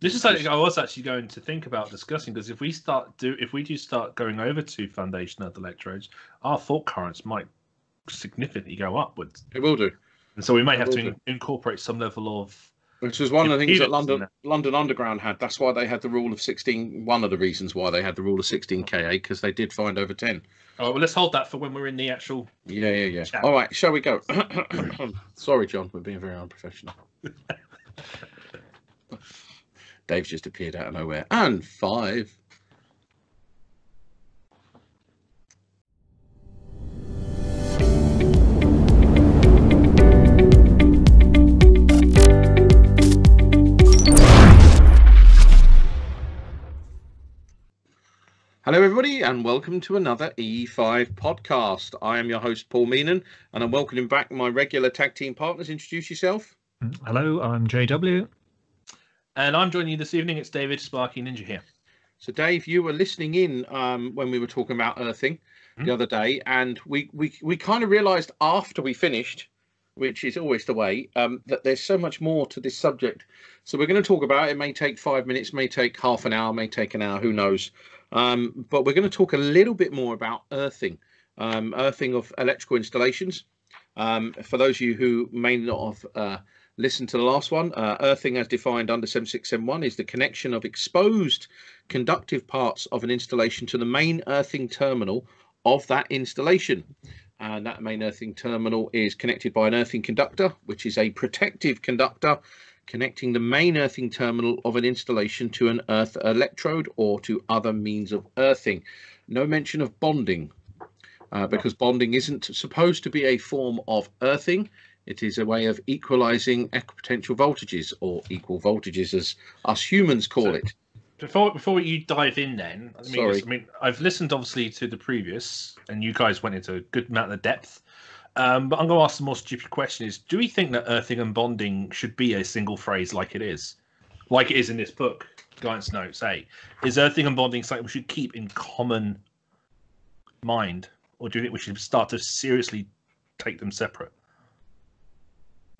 This is something I was actually going to think about discussing because if we start do if we do start going over to foundation earth electrodes, our fault currents might significantly go upwards. It will do. And so we may have to in- incorporate some level of Which was one of the things that London London Underground had. That's why they had the rule of 16. One of the reasons why they had the rule of 16 KA because they did find over 10. Oh well let's hold that for when we're in the actual Yeah, yeah, yeah. Chat. All right, shall we go? Sorry, John, we're being very unprofessional. Dave's just appeared out of nowhere. And five. Hello, everybody, and welcome to another E5 podcast. I am your host, Paul Meenan, and I'm welcoming back my regular tag team partners. Introduce yourself. Hello, I'm JW. And I'm joining you this evening. It's David Sparky Ninja here. So, Dave, you were listening in um, when we were talking about earthing Hmm. the other day, and we we, we kind of realised after we finished, which is always the way, um, that there's so much more to this subject. So, we're going to talk about it. It may take five minutes, may take half an hour, may take an hour, who knows. Um, but we're going to talk a little bit more about earthing, um, earthing of electrical installations. Um, for those of you who may not have uh, listened to the last one, uh, earthing as defined under 7671 is the connection of exposed conductive parts of an installation to the main earthing terminal of that installation. And that main earthing terminal is connected by an earthing conductor, which is a protective conductor connecting the main earthing terminal of an installation to an earth electrode or to other means of earthing. No mention of bonding, uh, because bonding isn't supposed to be a form of earthing. It is a way of equalizing equipotential voltages, or equal voltages as us humans call So- it. Before before you dive in, then I mean, Sorry. I mean, I've listened obviously to the previous, and you guys went into a good amount of depth. Um, but I'm going to ask the more stupid question: Is do we think that earthing and bonding should be a single phrase like it is, like it is in this book, guidance notes? Eight is earthing and bonding something we should keep in common mind, or do you think we should start to seriously take them separate?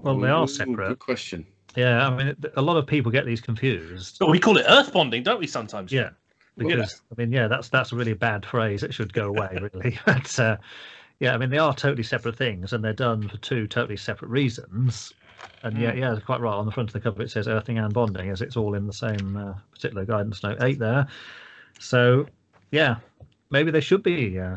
Well, they are separate. Good question. Yeah, I mean, a lot of people get these confused. But we call it earth bonding, don't we? Sometimes. Yeah, Well, because I mean, yeah, that's that's a really bad phrase. It should go away, really. but uh, yeah, I mean, they are totally separate things, and they're done for two totally separate reasons. And yeah, yeah, quite right. On the front of the cover, it says earthing and bonding, as it's all in the same uh, particular guidance note eight there. So yeah, maybe they should be uh,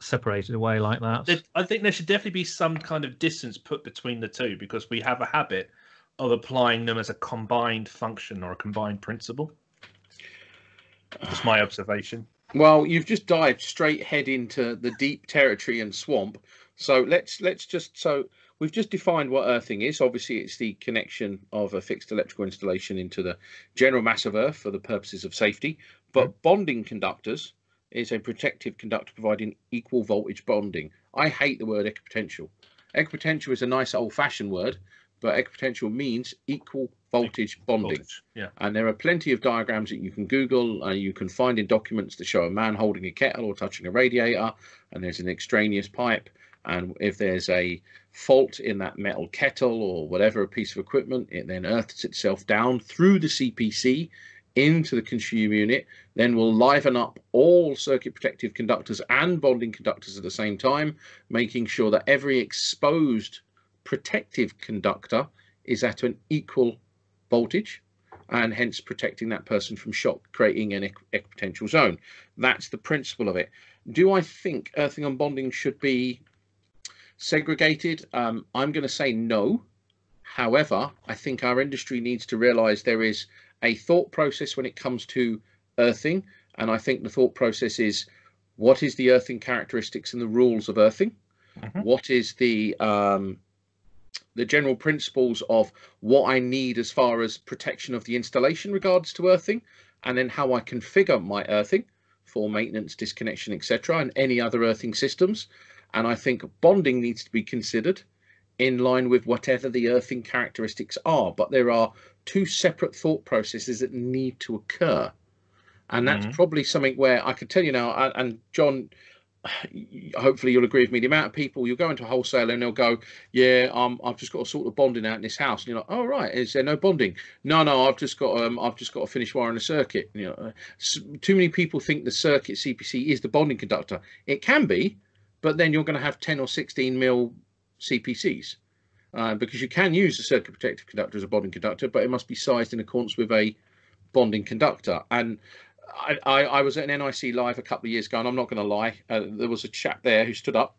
separated away like that. There- I think there should definitely be some kind of distance put between the two because we have a habit of applying them as a combined function or a combined principle. Just my observation. Well, you've just dived straight head into the deep territory and swamp. So let's let's just so we've just defined what earthing is. Obviously, it's the connection of a fixed electrical installation into the general mass of Earth for the purposes of safety. But mm-hmm. bonding conductors is a protective conductor providing equal voltage bonding. I hate the word equipotential. Equipotential is a nice old-fashioned word, but equipotential means equal voltage bonding. Voltage. Yeah. And there are plenty of diagrams that you can Google, uh, you can find in documents that show a man holding a kettle or touching a radiator, and there's an extraneous pipe. And if there's a fault in that metal kettle or whatever piece of equipment, it then earths itself down through the CPC into the consumer unit, then we'll liven up all circuit protective conductors and bonding conductors at the same time, making sure that every exposed protective conductor is at an equal voltage and hence protecting that person from shock, creating an equipotential zone. That's the principle of it. Do I think earthing and bonding should be segregated? Um, I'm going to say no. However, I think our industry needs to realize there is a thought process when it comes to earthing. And I think the thought process is what is the earthing characteristics and the rules of earthing? Mhm. What is the um, the general principles of what I need as far as protection of the installation regards to earthing, and then how I configure my earthing for maintenance, disconnection, etc., and any other earthing systems. And I think bonding needs to be considered in line with whatever the earthing characteristics are. But there are two separate thought processes that need to occur. And that's Mhm. probably something where I could tell you now, and, John, hopefully you'll agree with me. The amount of people you'll go into a wholesaler and they'll go, "Yeah, um, I've just got to sort the bonding out in this house." And you're like, "Oh right, is there no bonding?" No, no, I've just got um, I've just got to finish wiring the circuit. You know, uh, too many people think the circuit CPC is the bonding conductor. It can be, but then you're going to have 10 or 16 mil CPCs. Uh, because you can use a circuit protective conductor as a bonding conductor, but it must be sized in accordance with a bonding conductor. And I, I, I, was at an NIC live a couple of years ago, and I'm not going to lie, uh, there was a chap there who stood up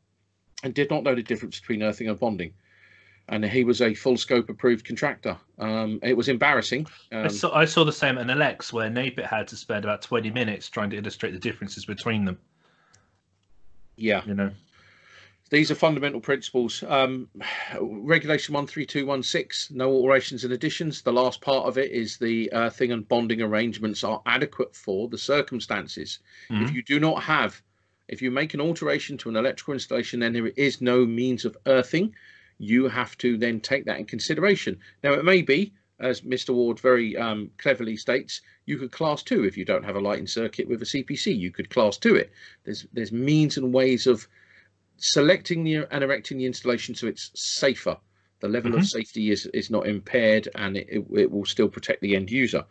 and did not know the difference between earthing and bonding. And he was a full scope approved contractor. Um, it was embarrassing. Um, I, saw, I saw the same at an ELEX where NAPIT had to spend about 20 minutes trying to illustrate the differences between them. Yeah. You know, these are fundamental principles. Um, Regulation 13216, no alterations and additions. The last part of it is the uh, thing and bonding arrangements are adequate for the circumstances. Mm-hmm. If you do not have, if you make an alteration to an electrical installation, then there is no means of earthing. You have to then take that in consideration. Now, it may be, as Mr. Ward very um, cleverly states, you could class two if you don't have a lighting circuit with a CPC. You could class two it. There's there's means and ways of selecting the, and erecting the installation so it's safer. The level mm-hmm. of safety is, is not impaired and it, it, it, will still protect the end user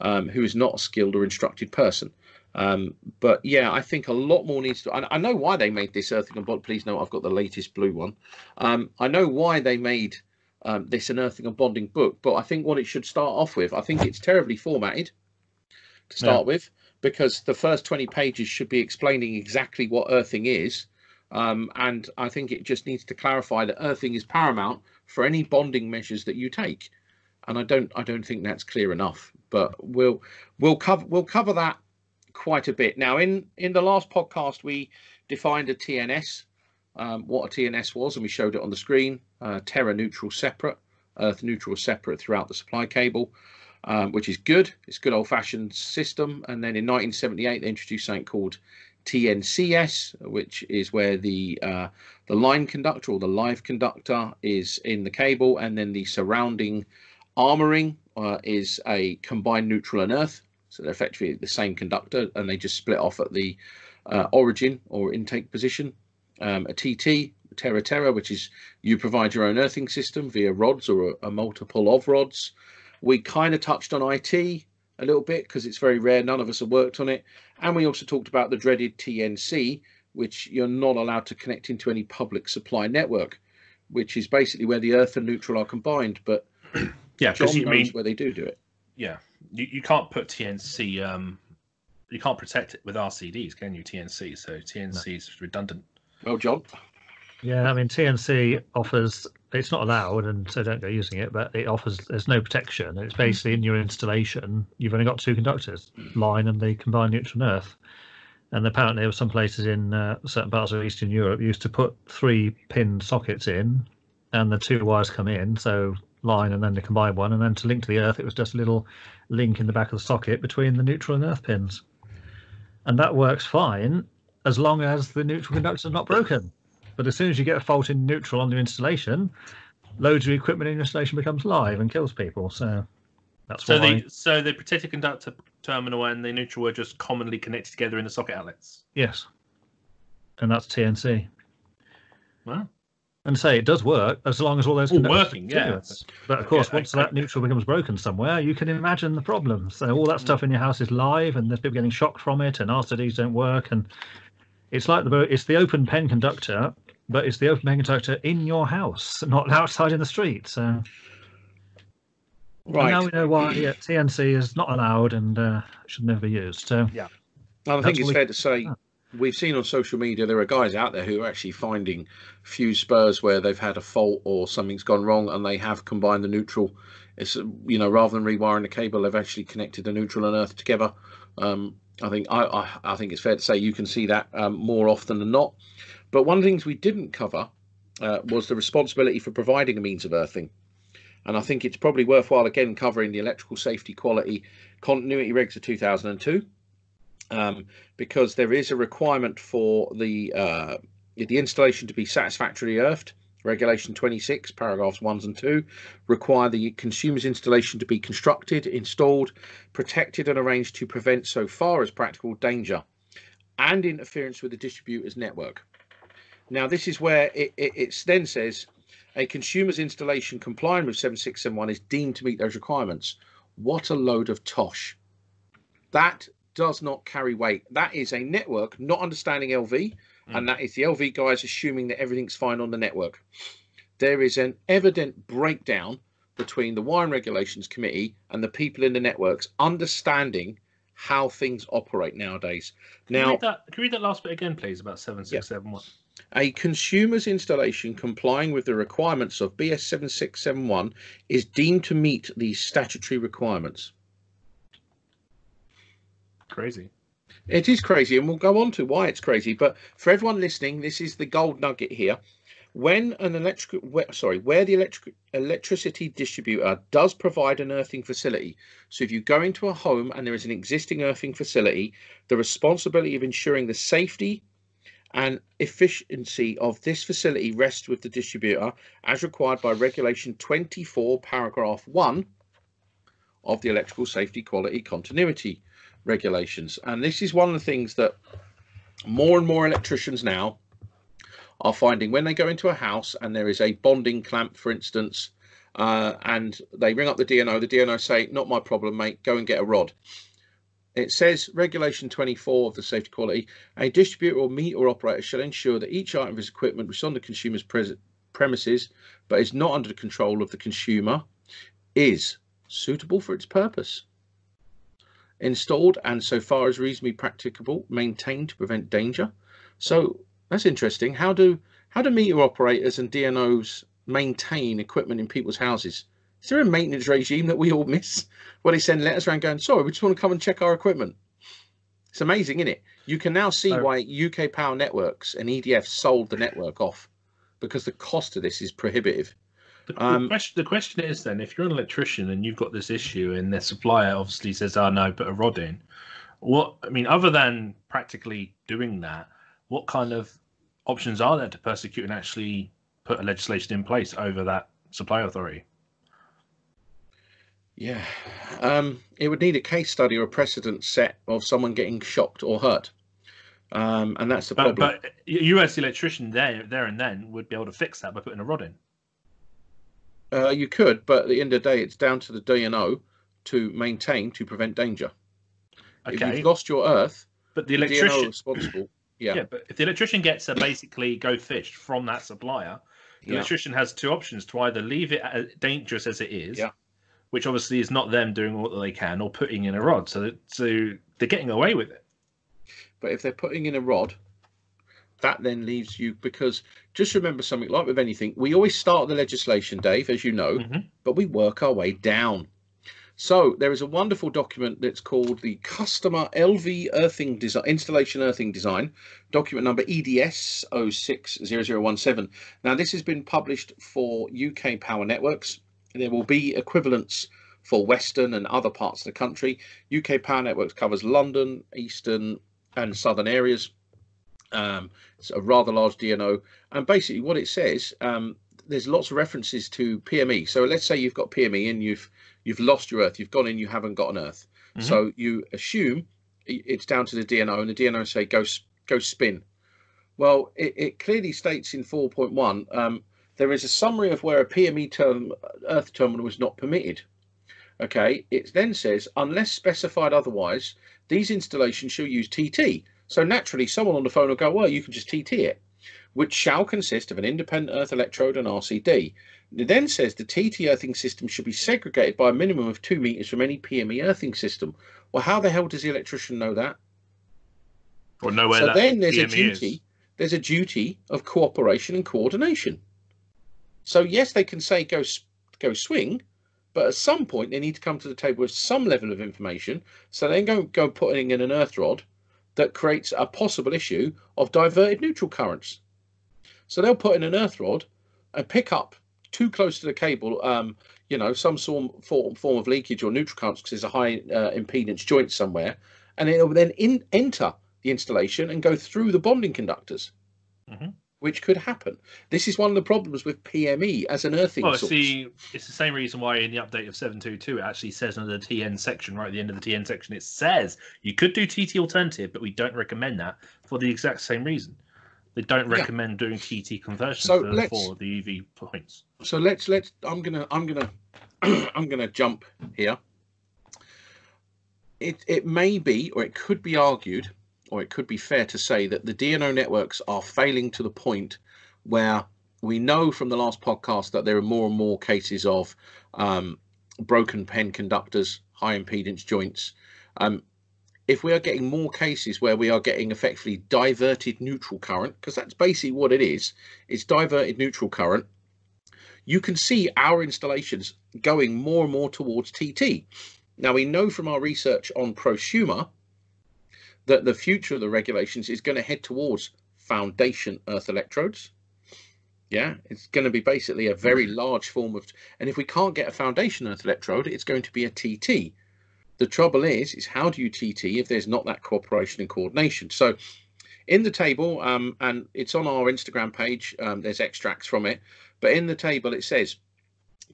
um, who is not a skilled or instructed person. Um, but yeah, I think a lot more needs to. I, I know why they made this earthing and bond. Please note, I've got the latest blue one. Um, I know why they made um, this an earthing and bonding book, but I think what it should start off with, I think it's terribly formatted to start yeah. with, because the first 20 pages should be explaining exactly what earthing is um, and I think it just needs to clarify that earthing is paramount for any bonding measures that you take. And I don't I don't think that's clear enough. But we'll we'll cover we'll cover that quite a bit. Now in in the last podcast we defined a TNS, um, what a TNS was, and we showed it on the screen. Uh, Terra neutral separate, Earth neutral separate throughout the supply cable. Um, which is good. It's good old fashioned system. And then in 1978, they introduced something called TNCS, which is where the uh, the line conductor or the live conductor is in the cable, and then the surrounding armoring uh, is a combined neutral and earth. So they're effectively the same conductor, and they just split off at the uh, origin or intake position. Um, a TT, Terra Terra, which is you provide your own earthing system via rods or a, a multiple of rods. We kind of touched on IT a little bit because it's very rare. None of us have worked on it. And we also talked about the dreaded TNC, which you're not allowed to connect into any public supply network, which is basically where the earth and neutral are combined. But yeah, because you mean where they do do it. Yeah, you, you can't put TNC. Um, you can't protect it with RCDs, can you? TNC. So TNC no. is redundant. Well, John. Yeah, I mean TNC offers it's not allowed, and so don't go using it. But it offers there's no protection. It's basically in your installation. You've only got two conductors, line and the combined neutral and earth. And apparently, there were some places in uh, certain parts of Eastern Europe used to put three pin sockets in, and the two wires come in, so line and then the combined one, and then to link to the earth, it was just a little link in the back of the socket between the neutral and earth pins, and that works fine as long as the neutral conductor is not broken. But as soon as you get a fault in neutral on the installation, loads of equipment in your installation becomes live and kills people. So that's so why. the so the protected conductor terminal and the neutral were just commonly connected together in the socket outlets. Yes, and that's TNC. Wow. And say it does work as long as all those all working, yeah. But of course, yeah, once that neutral becomes broken somewhere, you can imagine the problems. So all that stuff in your house is live, and there's people getting shocked from it, and RCDs don't work, and it's like the it's the open pen conductor but it's the open pen conductor in your house, not outside in the street. So right. now we know why yeah, TNC is not allowed and uh, should never be used. So yeah, I think it's fair to say. We've seen on social media there are guys out there who are actually finding few spurs where they've had a fault or something's gone wrong and they have combined the neutral. It's you know rather than rewiring the cable, they've actually connected the neutral and earth together. Um, I think I, I, I think it's fair to say you can see that um, more often than not. But one of the things we didn't cover uh, was the responsibility for providing a means of earthing. And I think it's probably worthwhile again covering the electrical safety quality continuity regs of 2002, um, because there is a requirement for the uh, the installation to be satisfactorily earthed. Regulation 26, paragraphs 1 and 2, require the consumer's installation to be constructed, installed, protected, and arranged to prevent, so far as practical, danger and interference with the distributor's network. Now, this is where it, it, it then says a consumer's installation complying with 7671 is deemed to meet those requirements. What a load of tosh. That does not carry weight. That is a network not understanding LV, mm. and that is the LV guys assuming that everything's fine on the network. There is an evident breakdown between the Wiring Regulations Committee and the people in the networks understanding how things operate nowadays. Can now, you that, can you read that last bit again, please, about 7671? A consumer's installation complying with the requirements of BS 7671 is deemed to meet these statutory requirements. Crazy. It is crazy, and we'll go on to why it's crazy. But for everyone listening, this is the gold nugget here. When an electric, sorry, where the electric electricity distributor does provide an earthing facility. So if you go into a home and there is an existing earthing facility, the responsibility of ensuring the safety and efficiency of this facility rests with the distributor as required by Regulation 24, paragraph 1 of the Electrical Safety Quality Continuity Regulations. And this is one of the things that more and more electricians now are finding. When they go into a house and there is a bonding clamp, for instance, uh, and they ring up the DNO, the DNO say, Not my problem, mate, go and get a rod. It says regulation 24 of the safety quality a distributor or meter operator shall ensure that each item of his equipment which is on the consumer's premises but is not under the control of the consumer is suitable for its purpose installed and so far as reasonably practicable maintained to prevent danger so that's interesting how do how do meter operators and dnos maintain equipment in people's houses is there a maintenance regime that we all miss? Where they send letters around going, sorry, we just want to come and check our equipment. It's amazing, isn't it? You can now see why UK Power Networks and EDF sold the network off because the cost of this is prohibitive. The, um, the, question, the question is then, if you're an electrician and you've got this issue and the supplier obviously says, oh no, put a rod in, what, I mean, other than practically doing that, what kind of options are there to persecute and actually put a legislation in place over that supply authority? Yeah, um, it would need a case study or a precedent set of someone getting shocked or hurt, um, and that's the but, problem. But you, as the electrician, there, there and then, would be able to fix that by putting a rod in. Uh, you could, but at the end of the day, it's down to the DNO to maintain to prevent danger. Okay. If you've lost your earth, but the electrician the responsible. Yeah. yeah, but if the electrician gets a basically go fish from that supplier, the yeah. electrician has two options to either leave it as dangerous as it is. Yeah which obviously is not them doing all that they can or putting in a rod. So, that, so they're getting away with it. But if they're putting in a rod, that then leaves you because just remember something like with anything, we always start the legislation, Dave, as you know, mm-hmm. but we work our way down. So there is a wonderful document that's called the Customer LV Earthing Design Installation Earthing Design, document number EDS 060017. Now this has been published for UK Power Networks there will be equivalents for Western and other parts of the country. UK Power Networks covers London, Eastern, and Southern areas. Um, it's a rather large DNO, and basically what it says, um, there's lots of references to PME. So let's say you've got PME and you've you've lost your Earth, you've gone in, you haven't got an Earth. Mm-hmm. So you assume it's down to the DNO, and the DNO say go go spin. Well, it, it clearly states in 4.1 um, there is a summary of where a PME term, Earth terminal is not permitted. Okay, it then says, unless specified otherwise, these installations shall use TT. So naturally, someone on the phone will go, well, you can just TT it, which shall consist of an independent earth electrode and RCD. It then says the TT earthing system should be segregated by a minimum of two meters from any PME earthing system. Well, how the hell does the electrician know that? Or know where so that then there's PME a duty. Is. There's a duty of cooperation and coordination. So yes, they can say go go swing, but at some point they need to come to the table with some level of information. So they go go putting in an earth rod that creates a possible issue of diverted neutral currents. So they'll put in an earth rod and pick up too close to the cable, um, you know, some form, form, form of leakage or neutral currents because there's a high uh, impedance joint somewhere, and it'll then in, enter the installation and go through the bonding conductors. Mm-hmm which could happen. This is one of the problems with PME as an earthing Well, source. see, it's the same reason why in the update of 722 it actually says under the TN section, right at the end of the TN section, it says you could do TT alternative, but we don't recommend that for the exact same reason. They don't Yeah. recommend doing TT conversion So for, for the EV points. so let's let's i'm gonna i'm gonna i'm gonna jump here it it may be or it could be argued or it could be fair to say that the dno networks are failing to the point where we know from the last podcast that there are more and more cases of um, broken pen conductors high impedance joints um, if we are getting more cases where we are getting effectively diverted neutral current because that's basically what it is it's diverted neutral current you can see our installations going more and more towards TT. Now, we know from our research on prosumer that the future of the regulations is going to head towards foundation earth electrodes. Yeah, it's going to be basically a very large form of, and if we can't get a foundation earth electrode, it's going to be a TT. The trouble is, is how do you TT if there's not that cooperation and coordination? So, in the table, um, and it's on our Instagram page. Um, there's extracts from it, but in the table it says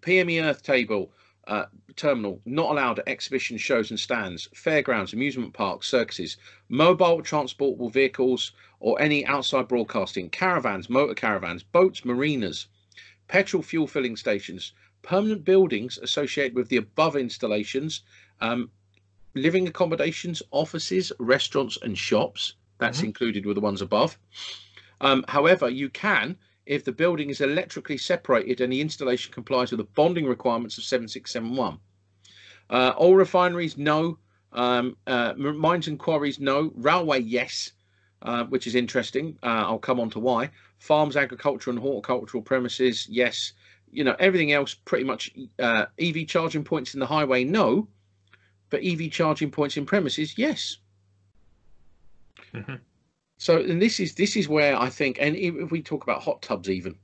PME Earth table uh, terminal not allowed at exhibition shows and stands, fairgrounds, amusement parks, circuses, mobile transportable vehicles, or any outside broadcasting, caravans, motor caravans, boats, marinas, petrol fuel filling stations, permanent buildings associated with the above installations, um, living accommodations, offices, restaurants, and shops. That's Mhm. included with the ones above. Um, however, you can, if the building is electrically separated and the installation complies with the bonding requirements of 7671. Uh, all refineries, no. Um, uh, mines and quarries, no. Railway, yes, uh, which is interesting. Uh, I'll come on to why. Farms, agriculture, and horticultural premises, yes. You know, everything else pretty much uh, EV charging points in the highway, no. But EV charging points in premises, yes. Mhm. So, and this is this is where I think, and if we talk about hot tubs, even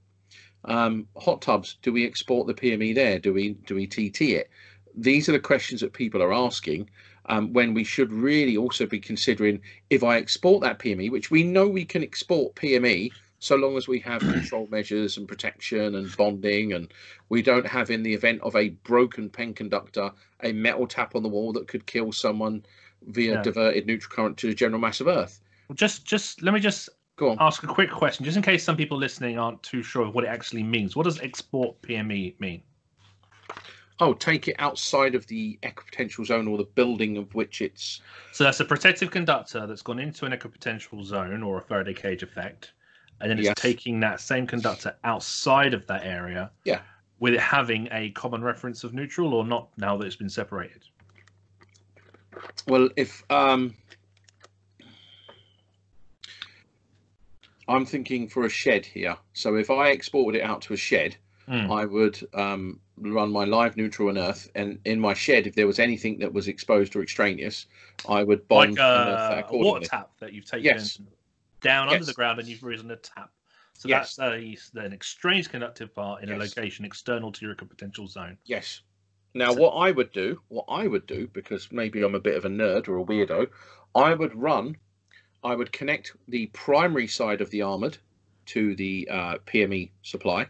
um, hot tubs, do we export the PME there? Do we do we TT it? These are the questions that people are asking. Um, when we should really also be considering if I export that PME, which we know we can export PME so long as we have control measures and protection and bonding, and we don't have, in the event of a broken pen conductor, a metal tap on the wall that could kill someone via Yeah. diverted neutral current to the general mass of Earth. Just, just let me just Go on. ask a quick question, just in case some people listening aren't too sure of what it actually means. What does export PME mean? Oh, take it outside of the equipotential zone or the building of which it's. So that's a protective conductor that's gone into an equipotential zone or a Faraday cage effect, and then it's Yes. taking that same conductor outside of that area. Yeah. With it having a common reference of neutral or not now that it's been separated. Well, if um, I'm thinking for a shed here, so if I exported it out to a shed, Hmm. I would um, run my live neutral and earth, and in my shed, if there was anything that was exposed or extraneous, I would bond like and earth that uh, a water tap that you've taken Yes. down under the ground and you've risen a tap. So Yes. that's a, an extraneous conductive part in a location external to your potential zone. Yes. Now, So- what I would do, what I would do, because maybe I'm a bit of a nerd or a weirdo, I would run, I would connect the primary side of the armored to the uh, PME supply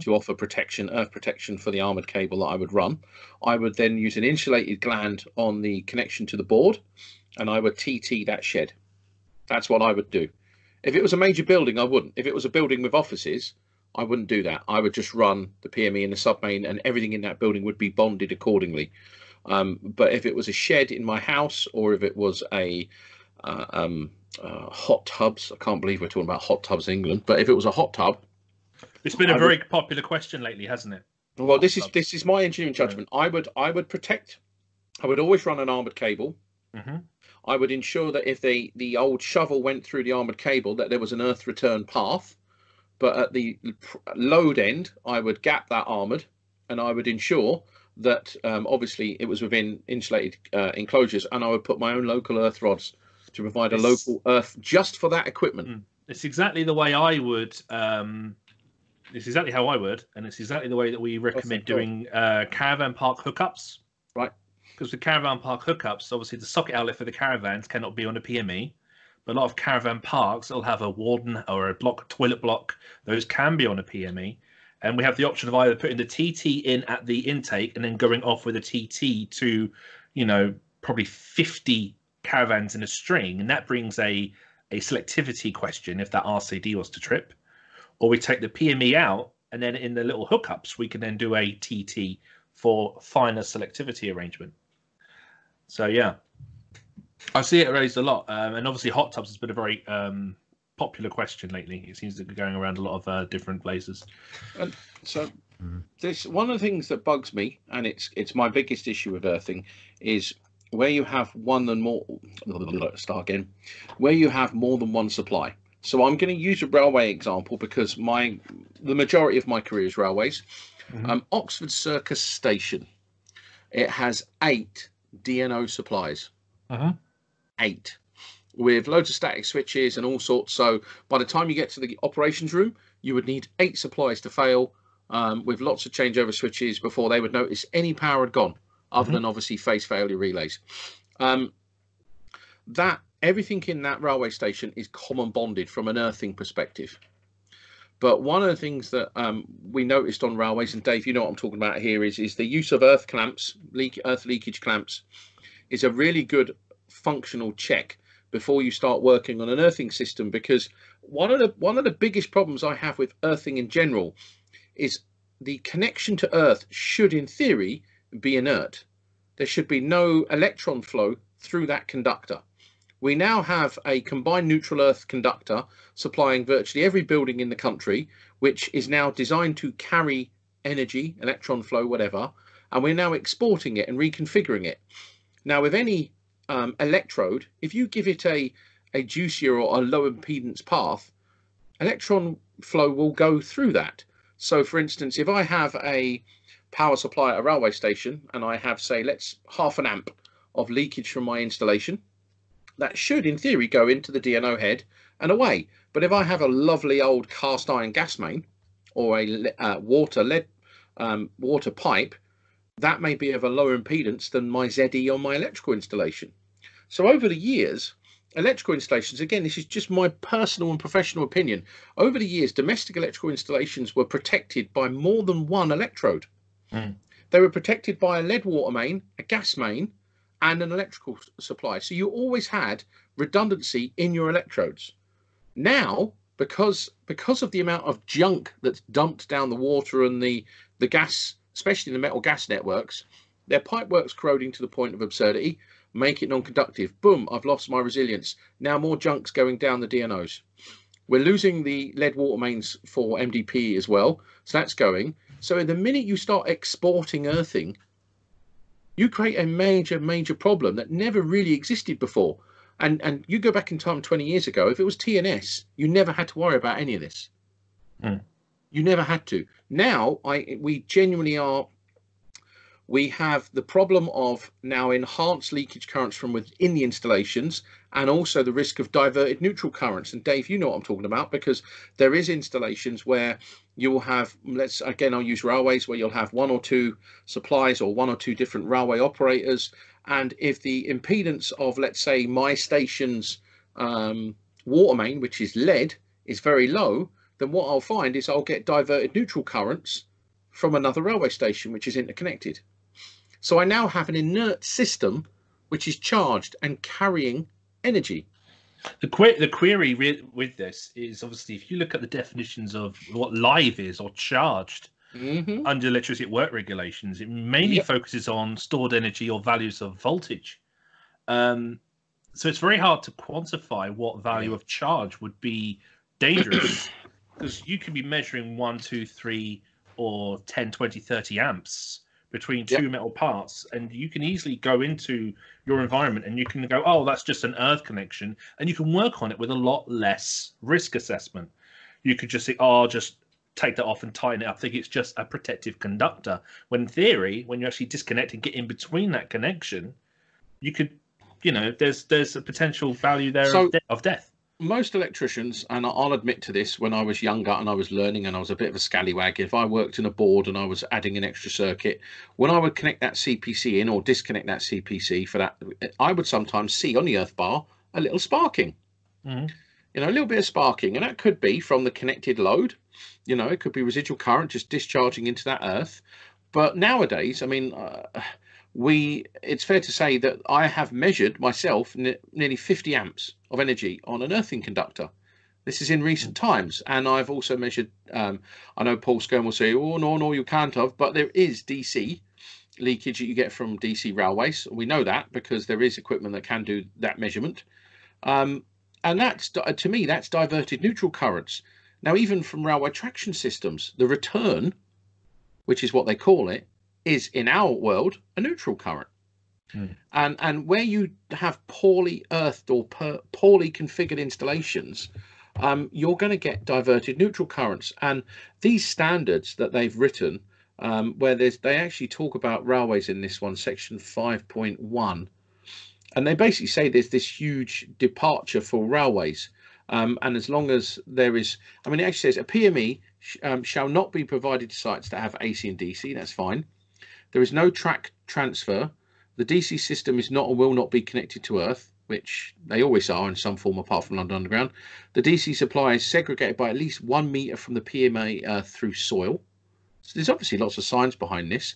to offer protection, earth protection for the armored cable that I would run. I would then use an insulated gland on the connection to the board, and I would TT that shed. That's what I would do. If it was a major building, I wouldn't. If it was a building with offices, I wouldn't do that. I would just run the PME and the submain, and everything in that building would be bonded accordingly. Um, but if it was a shed in my house, or if it was a uh, um, uh, hot tubs, I can't believe we're talking about hot tubs in England. But if it was a hot tub, It's been a I very popular question lately, hasn't it? well, this Hot is this is my engineering judgment. I would I would protect. I would always run an armored cable. hmm I would ensure that if the the old shovel went through the armored cable, that there was an earth return path. But at the load end, I would gap that armored, and I would ensure that um, obviously it was within insulated uh, enclosures, and I would put my own local earth rods to provide a local earth just for that equipment. Mm. It's exactly the way I would. Um, it's exactly how I would, and it's exactly the way that we recommend doing uh, caravan park hookups. Right. Because with caravan park hookups, obviously the socket outlet for the caravans cannot be on a PME, But a lot of caravan parks, they'll have a warden or a block, toilet block. Those can be on a PME. And we have the option of either putting the TT in at the intake and then going off with a TT to, you know, probably 50 caravans in a string. And that brings a, a selectivity question if that RCD was to trip. Or we take the PME out and then in the little hookups, we can then do a TT for finer selectivity arrangement. So, yeah. I see it raised a lot, um, and obviously hot tubs has been a very um, popular question lately. It seems to be going around a lot of uh, different places. And so this one of the things that bugs me, and it's it's my biggest issue with earthing, is where you have one and more. Start again. Where you have more than one supply. So I'm going to use a railway example because my the majority of my career is railways. Mhm. Um, Oxford Circus Station. It has eight DNO supplies. Mhm. Eight. With loads of static switches and all sorts. So by the time you get to the operations room, you would need eight supplies to fail um, with lots of changeover switches before they would notice any power had gone, other Mhm. than obviously phase failure relays. Um, that everything in that railway station is common bonded from an earthing perspective. But one of the things that um, we noticed on railways, and Dave, you know what I'm talking about here, is is the use of earth clamps, leak earth leakage clamps, is a really good functional check before you start working on an earthing system. Because one of the one of the biggest problems I have with earthing in general is the connection to earth should, in theory, be inert. There should be no electron flow through that conductor. We now have a combined neutral earth conductor supplying virtually every building in the country, which is now designed to carry energy, electron flow, whatever, and we're now exporting it and reconfiguring it. Now, with any um, electrode, if you give it a, a juicier or a low impedance path, electron flow will go through that. So, for instance, if I have a power supply at a railway station and I have, say, let's half an amp of leakage from my installation, that should, in theory, go into the DNO head and away. But if I have a lovely old cast iron gas main or a uh, water lead um, water pipe, that may be of a lower impedance than my ZE on my electrical installation. So over the years, electrical installations, again, this is just my personal and professional opinion. Over the years, domestic electrical installations were protected by more than one electrode. Mm. They were protected by a lead water main, a gas main, and an electrical supply. So you always had redundancy in your electrodes. Now, because because of the amount of junk that's dumped down the water and the the gas, especially the metal gas networks, their pipe work's corroding to the point of absurdity, make it non-conductive. Boom, I've lost my resilience. Now more junk's going down the DNOs. We're losing the lead water mains for MDP as well, so that's going. So in the minute you start exporting earthing, you create a major, major problem that never really existed before. And and you go back in time 20 years ago, if it was TNS, you never had to worry about any of this. Mm. You never had to. Now I we genuinely are we have the problem of now enhanced leakage currents from within the installations and also the risk of diverted neutral currents. And Dave, you know what I'm talking about because there is installations where you will have let's again I'll use railways where you'll have one or two supplies or one or two different railway operators and if the impedance of let's say my station's um, water main which is lead is very low then what i'll find is i'll get diverted neutral currents from another railway station which is interconnected so i now have an inert system which is charged and carrying energy The, que- the query re- with this is obviously if you look at the definitions of what live is or charged mm-hmm. under electricity work regulations, it mainly Yep. focuses on stored energy or values of voltage. Um, so it's very hard to quantify what value of charge would be dangerous because you could be measuring one, two, three, or 10, 20, 30 amps between two Yep. metal parts, and you can easily go into your environment and you can go, oh, that's just an earth connection, and you can work on it with a lot less risk assessment. You could just say, oh, I'll just take that off and tighten it up. think it's just a protective conductor. When in theory, when you actually disconnect and get in between that connection, you could, you know, there's there's a potential value there So- of, de- of death. Most electricians, and I'll admit to this, when I was younger and I was learning and I was a bit of a scallywag, if I worked in a board and I was adding an extra circuit, when I would connect that CPC in or disconnect that CPC for that, I would sometimes see on the earth bar a little sparking. Mhm. You know, a little bit of sparking, and that could be from the connected load. You know, it could be residual current just discharging into that earth. But nowadays, I mean, uh, we it's fair to say that I have measured myself ne- nearly 50 amps of energy on an earthing conductor. This is in recent times, and I've also measured. Um, I know Paul Skern will say, "Oh no, no, you can't have," but there is DC leakage that you get from DC railways. We know that because there is equipment that can do that measurement, um, and that's to me that's diverted neutral currents. Now, even from railway traction systems, the return, which is what they call it, is in our world a neutral current. Hmm. And and where you have poorly earthed or per, poorly configured installations, um, you're going to get diverted neutral currents. And these standards that they've written, um, where there's they actually talk about railways in this one, section 5.1, and they basically say there's this huge departure for railways. Um, and as long as there is, I mean, it actually says a PME sh- um, shall not be provided to sites that have AC and DC. That's fine. There is no track transfer. The DC system is not and will not be connected to Earth, which they always are in some form apart from London Underground. The DC supply is segregated by at least one meter from the PME Earth through soil. So there's obviously lots of science behind this.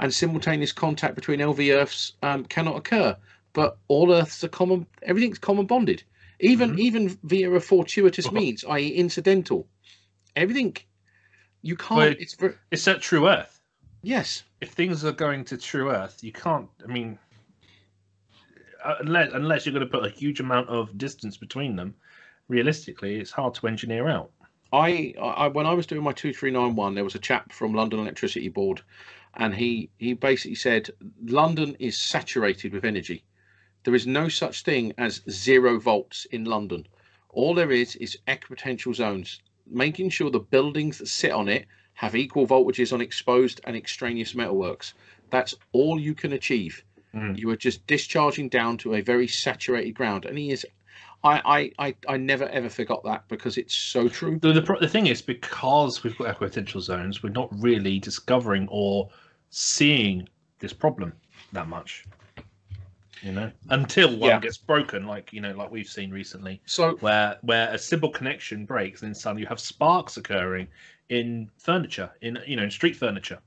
And simultaneous contact between LV Earths um, cannot occur. But all Earths are common. Everything's common bonded, even Mhm. even via a fortuitous means, i.e., incidental. Everything you can't. Wait. it's It's at True Earth. Yes. If things are going to True Earth, you can't. I mean, uh, unless unless you're going to put a huge amount of distance between them, realistically, it's hard to engineer out. I, I when I was doing my two three nine one, there was a chap from London Electricity Board, and he he basically said London is saturated with energy. There is no such thing as zero volts in London. All there is is equipotential zones, making sure the buildings that sit on it have equal voltages on exposed and extraneous metalworks. That's all you can achieve. Mm. You are just discharging down to a very saturated ground, and he is. I, I, I, I never ever forgot that because it's so true. The, the, the thing is, because we've got equipotential zones, we're not really discovering or seeing this problem that much. You know, until one Yeah. gets broken, like you know, like we've seen recently, So where where a simple connection breaks, and then suddenly you have sparks occurring in furniture, in you know, in street furniture.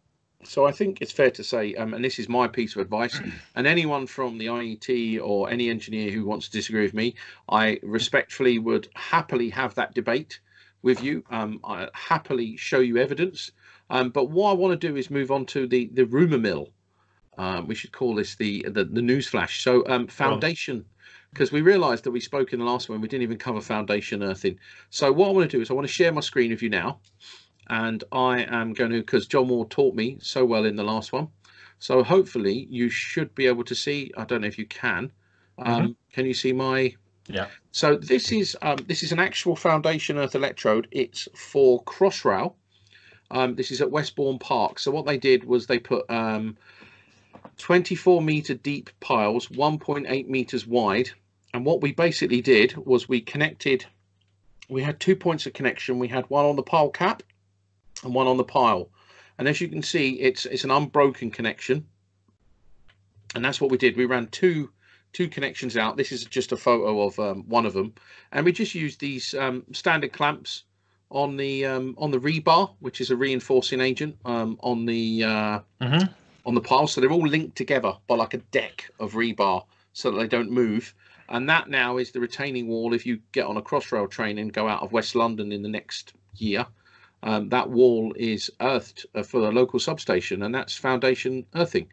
So I think it's fair to say, um, and this is my piece of advice, and anyone from the IET or any engineer who wants to disagree with me, I respectfully would happily have that debate with you. Um, I happily show you evidence. Um, but what I want to do is move on to the the rumor mill. Um, we should call this the the, the news flash. So um, foundation, because we realised that we spoke in the last one, we didn't even cover foundation earthing. So what I want to do is I want to share my screen with you now and I am going to because John Moore taught me so well in the last one. So hopefully you should be able to see. I don't know if you can. Um, Can you see my? Yeah. So this is um, this is an actual foundation earth electrode. It's for Crossrail. Um, this is at Westbourne Park. So what they did was they put um, 24 meter deep piles, 1.8 meters wide, and what we basically did was we connected. We had two points of connection. We had one on the pile cap and one on the pile. And as you can see, it's it's an unbroken connection. And that's what we did. We ran two two connections out. This is just a photo of um, one of them, and we just used these um, standard clamps on the um, on the rebar, which is a reinforcing agent um, on the uh, Mm-hmm. on the pile. So they're all linked together by like a deck of rebar, so that they don't move. And that now is the retaining wall. If you get on a crossrail train and go out of West London in the next year, um, that wall is earthed uh, for the local substation, and that's foundation earthing.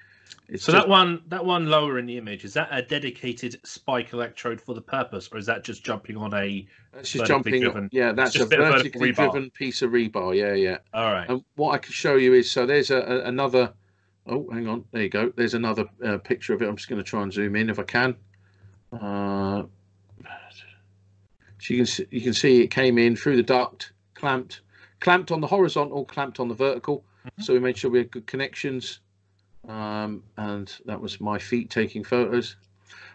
It's So just- that one, that one lower in the image, is that a dedicated spike electrode for the purpose, or is that just jumping on a? that's just jumping. driven. Yeah, that's a a vertical vertically driven piece of rebar. Yeah, yeah. All right. And what I can show you is so there's a, a another. Oh, hang on. There you go. There's another uh, picture of it. I'm just going to try and zoom in if I can. Uh, so you can see, you can see it came in through the duct, clamped, clamped on the horizontal, clamped on the vertical. So we made sure we had good connections. Um, and that was my feet taking photos.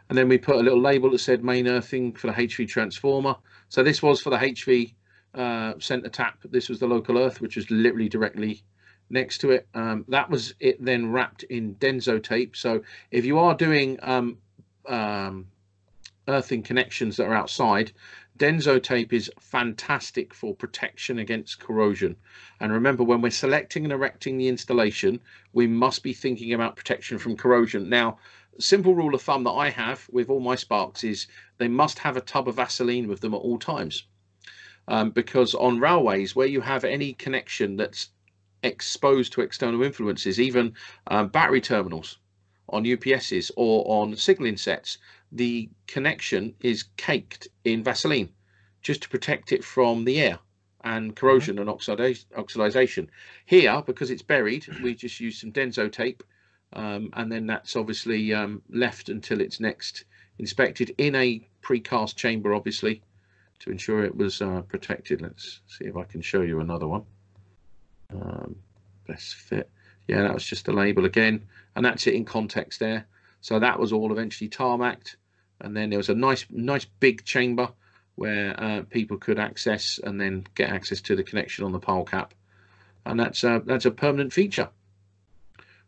And then we put a little label that said main earthing for the HV transformer. So this was for the HV uh, center tap. This was the local earth, which was literally directly next to it. Um, that was it then wrapped in Denso tape. So if you are doing um, um, earthing connections that are outside, Denso tape is fantastic for protection against corrosion. And remember, when we're selecting and erecting the installation, we must be thinking about protection from corrosion. Now, simple rule of thumb that I have with all my sparks is they must have a tub of Vaseline with them at all times. Um, because on railways, where you have any connection that's exposed to external influences, even um, battery terminals on UPSs or on signaling sets, the connection is caked in Vaseline just to protect it from the air and corrosion mm-hmm. and oxidation. Here, because it's buried, we just use some Denso tape um, and then that's obviously um, left until it's next inspected in a precast chamber, obviously, to ensure it was uh, protected. Let's see if I can show you another one. Um, best fit. Yeah, that was just the label again, and that's it in context there. So that was all eventually tarmacked. And then there was a nice nice big chamber where uh, people could access and then get access to the connection on the pile cap. And that's a, that's a permanent feature.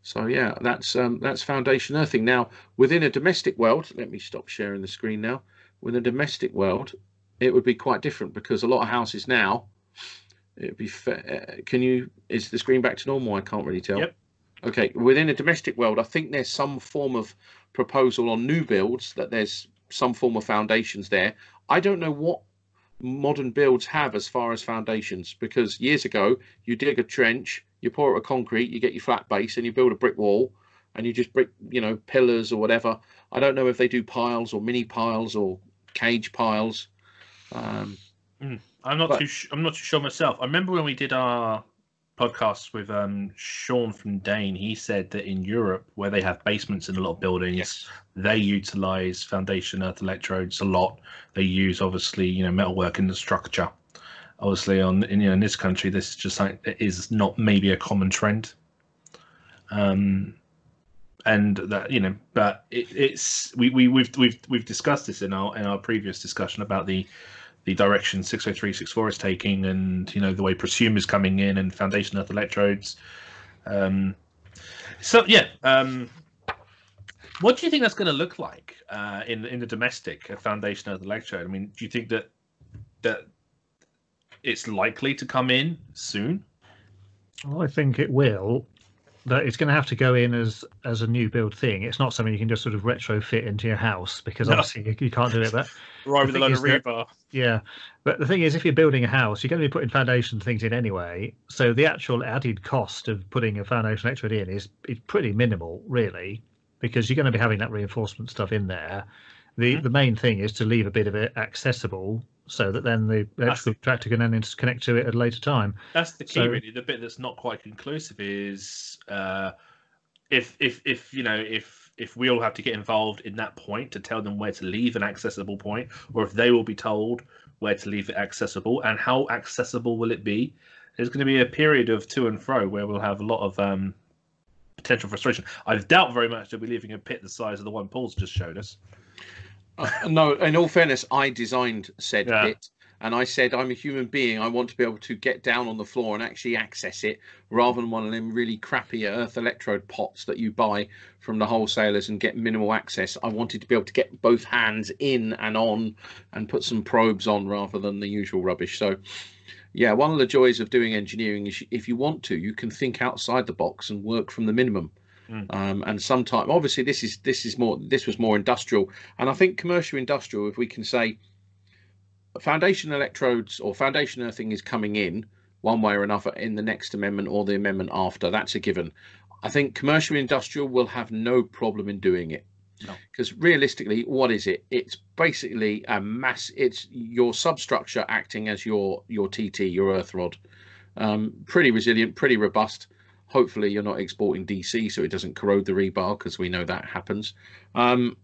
So yeah that's um, that's foundation earthing. Now within a domestic world let me stop sharing the screen now. Within a domestic world it would be quite different because a lot of houses now it'd be uh, can you is the screen back to normal? I can't really tell. Yep okay within a domestic world i think there's some form of proposal on new builds that there's some form of foundations there. I don't know what modern builds have as far as foundations because years ago you dig a trench, you pour it with concrete, you get your flat base, and you build a brick wall, and you just brick, you know, pillars or whatever. I don't know if they do piles or mini piles or cage piles. Um, mm, I'm not but, too. I'm not too sure myself. I remember when we did our podcast with um, Sean from Dehn, he said that in Europe, where they have basements in a lot of buildings, yes. they utilize foundation earth electrodes a lot. They use obviously, you know, metalwork in the structure. Obviously, on in, you know, in this country, this is just like it is not maybe a common trend. Um, and that you know, but it, it's we, we we've we've we've discussed this in our in our previous discussion about the the direction 60364 is taking and you know the way prosume is coming in and foundation earth electrodes. Um, so yeah um, what do you think that's going to look like uh, in in the domestic foundation earth electrode? I mean do you think that that it's likely to come in soon? Well, i think it will that it's going to have to go in as as a new build thing. It's not something you can just sort of retrofit into your house because no. obviously you, you, can't do it. But right with a load of rebar. Yeah, but the thing is, if you're building a house, you're going to be putting foundation things in anyway. So the actual added cost of putting a foundation electrode in is is pretty minimal, really, because you're going to be having that reinforcement stuff in there. The mm-hmm. the main thing is to leave a bit of it accessible so that then the electrical tractor can then connect to it at a later time. That's the key, so, really. The bit that's not quite conclusive is uh, if if if you know if if we all have to get involved in that point to tell them where to leave an accessible point, or if they will be told where to leave it accessible and how accessible will it be. There's going to be a period of to and fro where we'll have a lot of um, potential frustration. I doubt very much they'll be leaving a pit the size of the one Paul's just showed us. No, in all fairness, I designed said yeah. pit, and I said I'm a human being. I want to be able to get down on the floor and actually access it, rather than one of them really crappy earth electrode pots that you buy from the wholesalers and get minimal access. I wanted to be able to get both hands in and on, and put some probes on rather than the usual rubbish. So. Yeah, one of the joys of doing engineering is if you want to, you can think outside the box and work from the minimum. Mm. Um, and sometimes, obviously, this is this is more this was more industrial, and I think commercial industrial, if we can say, foundation electrodes or foundation earthing is coming in one way or another in the next amendment or the amendment after. That's a given. I think commercial industrial will have no problem in doing it. Because no. realistically, what is it? It's basically a mass. It's your substructure acting as your your TT, your earth rod. Um, pretty resilient, pretty robust. Hopefully, you're not exporting DC so it doesn't corrode the rebar because we know that happens. Um,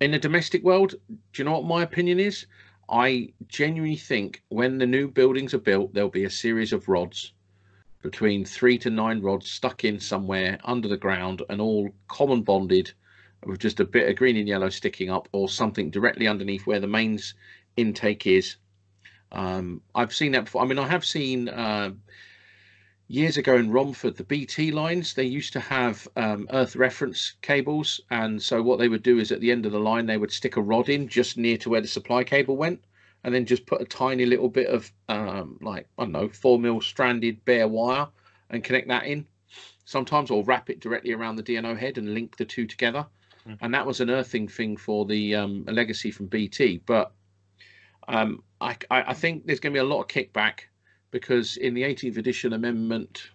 in the domestic world, do you know what my opinion is? I genuinely think when the new buildings are built, there'll be a series of rods between three to nine rods stuck in somewhere under the ground and all common bonded with just a bit of green and yellow sticking up or something directly underneath where the mains intake is. Um, I've seen that before. I mean, I have seen uh, years ago in Romford, the BT lines, they used to have um, earth reference cables. And so what they would do is at the end of the line, they would stick a rod in just near to where the supply cable went and then just put a tiny little bit of um, like, I don't know, four mil stranded bare wire and connect that in sometimes or wrap it directly around the DNO head and link the two together. Mm. And that was an earthing thing for the um, legacy from BT. But um, I, I think there's going to be a lot of kickback because in the 18th edition amendment,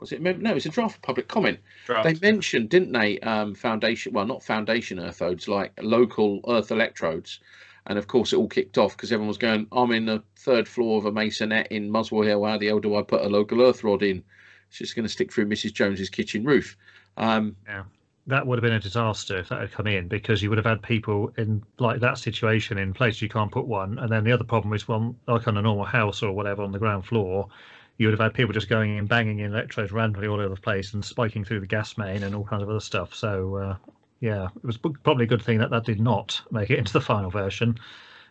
was it no? It's a draft public comment. Draft. They mentioned, didn't they? Um, foundation, well, not foundation earthodes, like local earth electrodes, and of course it all kicked off because everyone was going, "I'm in the third floor of a masonette in Muswell Hill. How the hell do I put a local earth rod in? It's just going to stick through Mrs. Jones's kitchen roof." Um, yeah that would have been a disaster if that had come in because you would have had people in like that situation in place you can't put one. And then the other problem is one like on a normal house or whatever on the ground floor you would have had people just going in banging in electrodes randomly all over the place and spiking through the gas main and all kinds of other stuff. So uh, yeah it was probably a good thing that that did not make it into the final version.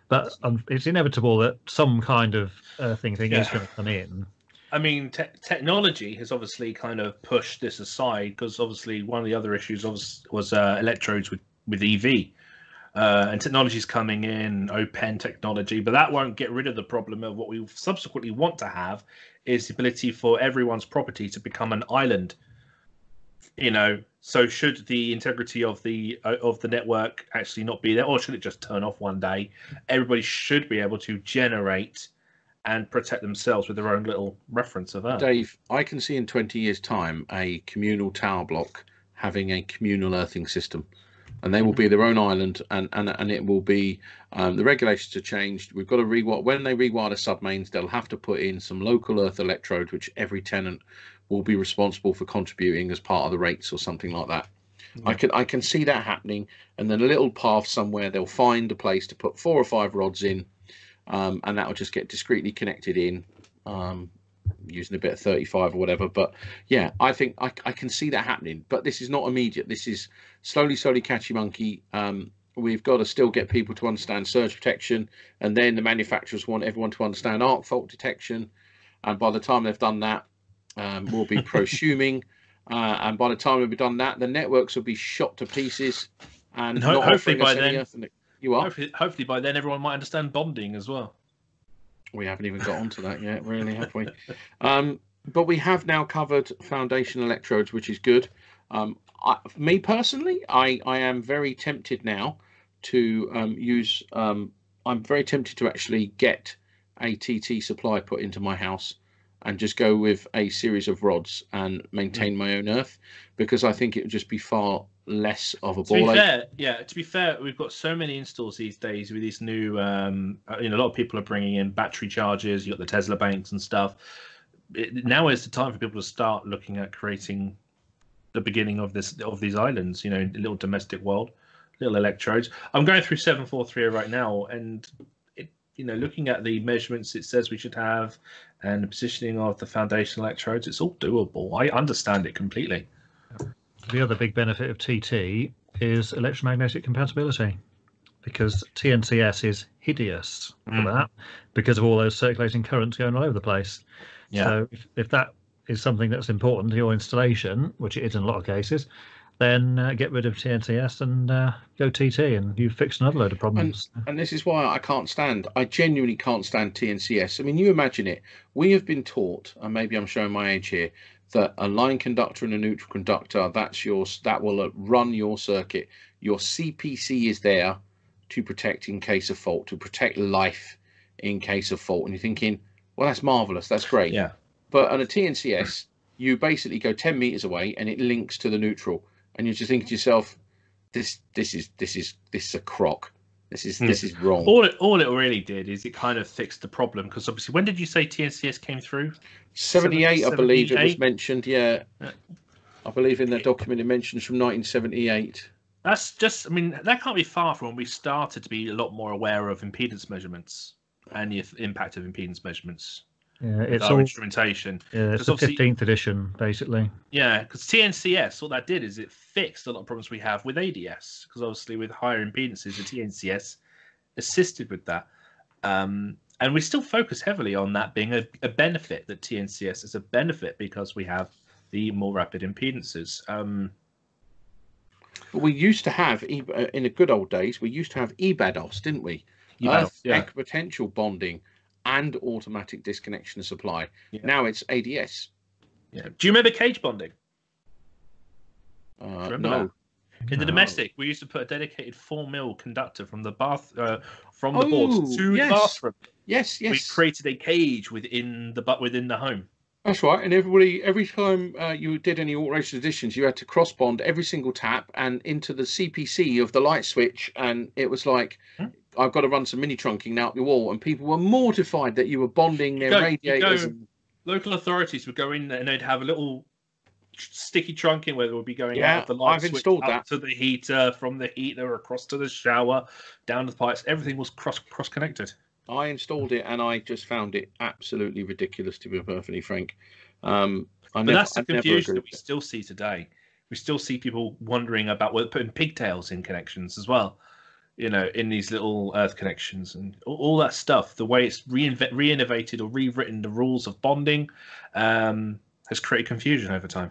But um, it's inevitable that some kind of earthing thing yeah. is going to come in I mean, te- technology has obviously kind of pushed this aside because obviously one of the other issues was, was uh, electrodes with with EV. Uh, and technology is coming in, open technology, but that won't get rid of the problem of what we subsequently want to have is the ability for everyone's property to become an island. You know, so should the integrity of the uh, of the network actually not be there, or should it just turn off one day? Everybody should be able to generate and protect themselves with their own little reference of that. Dave, I can see in 20 years' time a communal tower block having a communal earthing system. And they will be their own island, and, and, and it will be um, the regulations are changed. We've got to rewire when they rewire the submains. They'll have to put in some local earth electrode, which every tenant will be responsible for contributing as part of the rates or something like that. I can I can see that happening, and then a little path somewhere they'll find a place to put four or five rods in, um, and that will just get discreetly connected in um, using a bit of 35 or whatever. But yeah, I think I, I, can see that happening. But this is not immediate. This is slowly, slowly catchy monkey. Um, we've got to still get people to understand surge protection, and then the manufacturers want everyone to understand arc fault detection. And by the time they've done that, um, we'll be prosuming. Uh, and by the time we've done that, the networks will be shot to pieces. And, and ho- hopefully by then, you are. Hopefully, hopefully, by then everyone might understand bonding as well. We haven't even got onto that yet, really, have we? Um, but we have now covered foundation electrodes, which is good. Um, I, me personally, I, I am very tempted now to um, use. Um, I'm very tempted to actually get a TT supply put into my house and just go with a series of rods and maintain mm. my own earth because I think it would just be far less of a ball. To be fair, yeah. To be fair, we've got so many installs these days with these new. Um, uh, you know, a lot of people are bringing in battery chargers. You got the Tesla banks and stuff. It, now is the time for people to start looking at creating the beginning of this of these islands. You know, little domestic world, little electrodes. I'm going through seven four three right now, and it, you know, looking at the measurements it says we should have, and the positioning of the foundation electrodes, it's all doable. I understand it completely the other big benefit of TT is electromagnetic compatibility because TNCS is hideous for mm. that because of all those circulating currents going all over the place. Yeah. So if, if that is something that's important to your installation, which it is in a lot of cases, then uh, get rid of TNCS and uh, go TT, and you've fixed another load of problems. And, and, this is why I can't stand. I genuinely can't stand TNCS. I mean, you imagine it. We have been taught, and maybe I'm showing my age here, that a line conductor and a neutral conductor that's your that will run your circuit. Your cpc is there to protect in case of fault to protect life in case of fault. And you're thinking well that's marvelous that's great. Yeah. But on a tncs you basically go 10 meters away and it links to the neutral. And you're just thinking to yourself this this is this is this is a crock this is mm. this is wrong. All it all it really did is it kind of fixed the problem because obviously when did you say TNCS came through? Seventy eight, I believe it was mentioned. Yeah, I believe in that document it mentions from nineteen seventy eight. That's just, I mean, that can't be far from when we started to be a lot more aware of impedance measurements and the impact of impedance measurements. Yeah, it's all instrumentation. Yeah, it's the fifteenth edition, basically. Yeah, because TNCS, all that did is it fixed a lot of problems we have with ADS. Because obviously, with higher impedances, the TNCS assisted with that. Um, and we still focus heavily on that being a, a benefit that TNCS is a benefit because we have the more rapid impedances. Um, But we used to have E- uh, in the good old days. We used to have EEBADS, didn't we? EEBADS, Earth yeah. potential bonding and automatic disconnection of supply. Yeah. Now it's ADS. yeah. Do you remember cage bonding? Uh, Remember no. that? In the No. domestic, we used to put a dedicated four mil conductor from the bath uh, from the board Oh, to yes. the bathroom. Yes, yes. We created a cage within the but within the home. That's right. And everybody, every time uh, you did any alteration additions, you had to cross bond every single tap and into the CPC of the light switch. And it was like, Hmm. I've got to run some mini trunking now up your wall. And people were mortified that you were bonding their go- radiators. go- and- Local authorities would go in and they'd have a little sticky trunking where they would be going Yeah, out of the light I've switch installed that. to the heater, from the heater across to the shower, down to the pipes. Everything was cross cross connected. I installed it and I just found it absolutely ridiculous, to be perfectly frank. Um, I But never, that's the I'd confusion that we still see today. We still see people wondering about whether putting pigtails in connections as well. You know, in these little earth connections and all, all that stuff. The way it's reinvent, re-innovated or rewritten the rules of bonding um, has created confusion over time.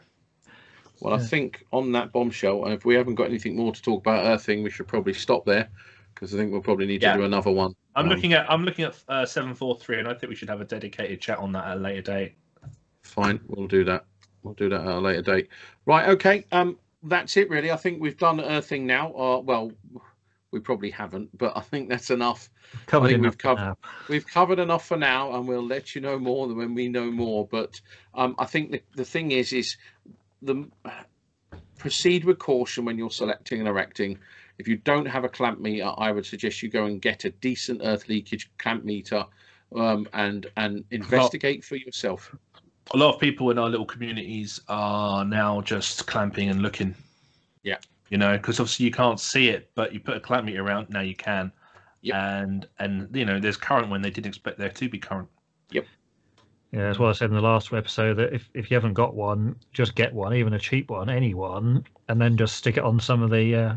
Well, I think on that bombshell, and if we haven't got anything more to talk about earthing, we should probably stop there because I think we'll probably need to Yeah. do another one. I'm Um, looking at I'm looking at uh, seven four three, and I think we should have a dedicated chat on that at a later date. Fine, we'll do that. We'll do that at a later date. Right, okay. Um, that's it really. I think we've done earthing now. Uh, well, we probably haven't, but I think that's enough. Covered think enough we've covered-. We've covered enough for now, and we'll let you know more when we know more. But um, I think the, the thing is, is the proceed with caution when you're selecting and erecting. If you don't have a clamp meter, I would suggest you go and get a decent earth leakage clamp meter um, and and investigate for yourself. A lot of people in our little communities are now just clamping and looking. Yeah. You know, because obviously you can't see it, but you put a clamp meter around now you can. Yep. And and you know, there's current when they didn't expect there to be current. Yep. Yeah, as well I said in the last episode that if, if you haven't got one, just get one, even a cheap one, any one, and then just stick it on some of the uh,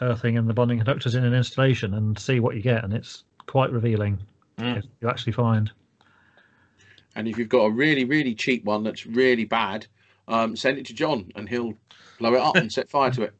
earthing and the bonding conductors in an installation and see what you get. And it's quite revealing. Mm. if You actually find. And if you've got a really really cheap one that's really bad, um, send it to John and he'll blow it up and set fire to it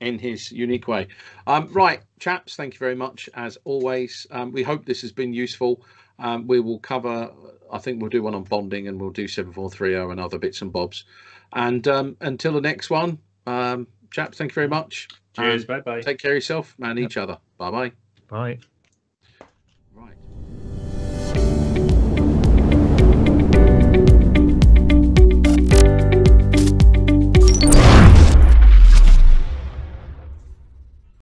in his unique way. Um, right, chaps, thank you very much as always. Um, we hope this has been useful. Um, we will cover, I think we'll do one on bonding and we'll do 7430 and other bits and bobs. And um, until the next one, um, chaps, thank you very much. Cheers, bye bye. take care of yourself and each other. Bye bye. Right.